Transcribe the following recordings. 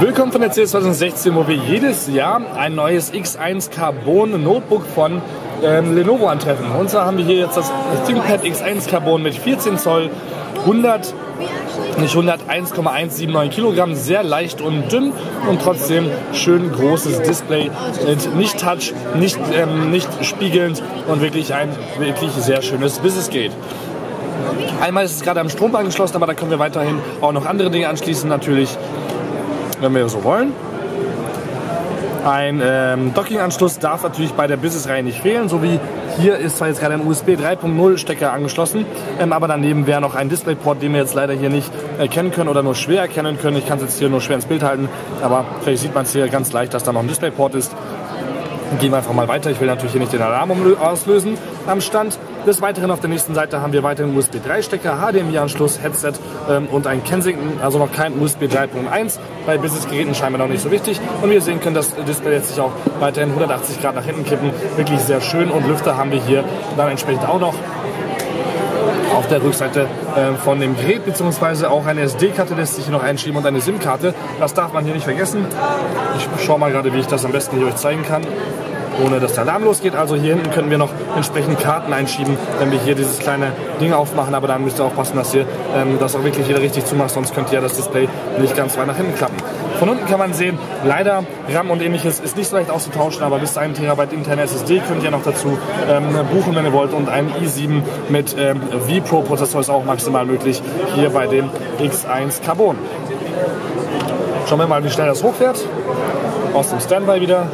Willkommen von der CS 2016, wo wir jedes Jahr ein neues X1 Carbon Notebook von ähm, Lenovo antreffen. Und zwar haben wir hier jetzt das ThinkPad X1 Carbon mit 14 Zoll, 100 nicht 100, 1,179 Kilogramm, sehr leicht und dünn und trotzdem schön großes Display, nicht Touch, nicht, ähm, nicht spiegelnd und wirklich ein wirklich sehr schönes Business-Gate. Einmal ist es gerade am Strom angeschlossen, aber da können wir weiterhin auch noch andere Dinge anschließen, natürlich, wenn wir so wollen. Ein ähm, Docking-Anschluss darf natürlich bei der Business-Reihe nicht fehlen, so wie hier ist zwar jetzt gerade ein USB 3.0 Stecker angeschlossen, ähm, aber daneben wäre noch ein DisplayPort, den wir jetzt leider hier nicht erkennen können oder nur schwer erkennen können. Ich kann es jetzt hier nur schwer ins Bild halten, aber vielleicht sieht man es hier ganz leicht, dass da noch ein DisplayPort ist. Gehen wir einfach mal weiter. Ich will natürlich hier nicht den Alarm auslösen am Stand. Des Weiteren auf der nächsten Seite haben wir weiterhin USB 3 Stecker, HDMI-Anschluss, Headset ähm, und ein Kensington, also noch kein USB 3.1. Bei Business-Geräten scheinbar noch nicht so wichtig. Und wie ihr sehen könnt, das Display lässt sich auch weiterhin 180 Grad nach hinten kippen. Wirklich sehr schön. Und Lüfter haben wir hier dann entsprechend auch noch auf der Rückseite äh, von dem Gerät, beziehungsweise auch eine SD-Karte lässt sich hier noch einschieben und eine SIM-Karte. Das darf man hier nicht vergessen. Ich schaue mal gerade, wie ich das am besten hier euch zeigen kann ohne dass der Alarm losgeht. Also hier hinten können wir noch entsprechend Karten einschieben, wenn wir hier dieses kleine Ding aufmachen. Aber dann müsst ihr aufpassen, dass ihr ähm, das auch wirklich wieder richtig zumacht, sonst könnt ihr ja das Display nicht ganz weit nach hinten klappen. Von unten kann man sehen, leider RAM und ähnliches ist nicht so leicht auszutauschen, aber bis zu 1 TB interne SSD könnt ihr noch dazu ähm, buchen, wenn ihr wollt. Und ein i7 mit ähm, vPro-Prozessor ist auch maximal möglich hier bei dem X1 Carbon. Schauen wir mal, wie schnell das hochfährt. Aus dem Standby wieder.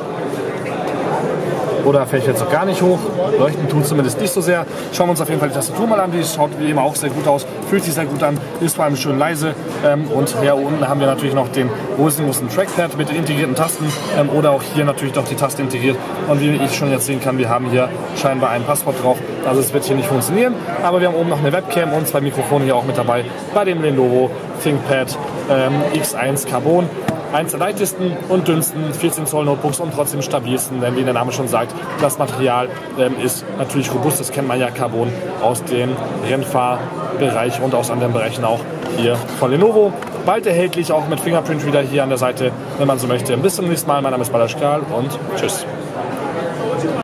Oder fällt jetzt noch gar nicht hoch. Leuchten tut zumindest nicht so sehr. Schauen wir uns auf jeden Fall die Tastatur mal an. Die schaut wie immer auch sehr gut aus. Fühlt sich sehr gut an. Ist vor allem schön leise. Ähm, und hier unten haben wir natürlich noch den rosenlosen Trackpad mit den integrierten Tasten. Ähm, oder auch hier natürlich noch die Taste integriert. Und wie ich schon jetzt sehen kann, wir haben hier scheinbar ein Passwort drauf. Also es wird hier nicht funktionieren. Aber wir haben oben noch eine Webcam und zwei Mikrofone hier auch mit dabei bei dem Lenovo ThinkPad ähm, X1 Carbon eins der leichtesten und dünnsten 14 Zoll Notebooks und trotzdem stabilsten, denn wie der Name schon sagt, das Material ähm, ist natürlich robust, das kennt man ja Carbon aus dem Rennfahrbereich und aus anderen Bereichen auch hier von Lenovo. Bald erhältlich auch mit Fingerprint Reader hier an der Seite, wenn man so möchte. Bis zum nächsten Mal, mein Name ist Balaschkal und tschüss.